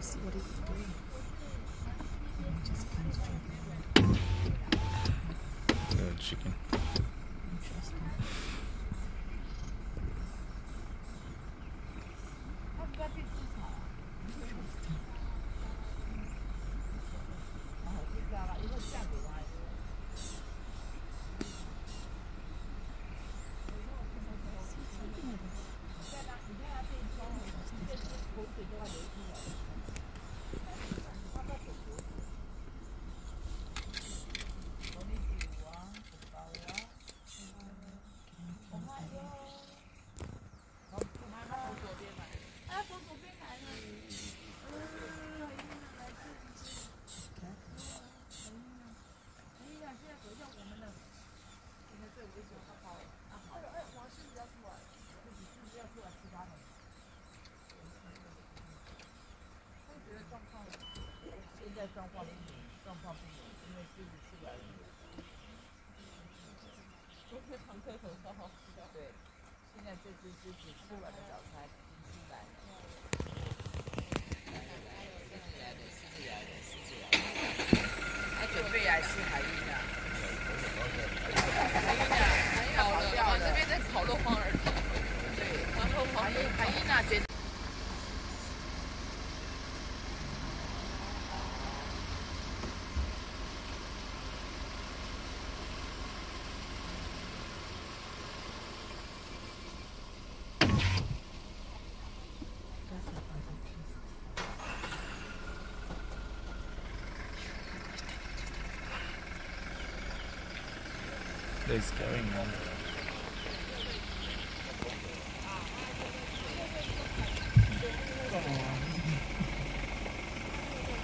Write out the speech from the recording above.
see what it's doing. And it just comes jumping around. The chicken. Interesting. 在状况状况不明，因为狮子吃完了。对，现在这只狮子吃完了早餐，已经出来了。狮子来了，狮子来了，狮子来了。他准备来吃海 There's going on.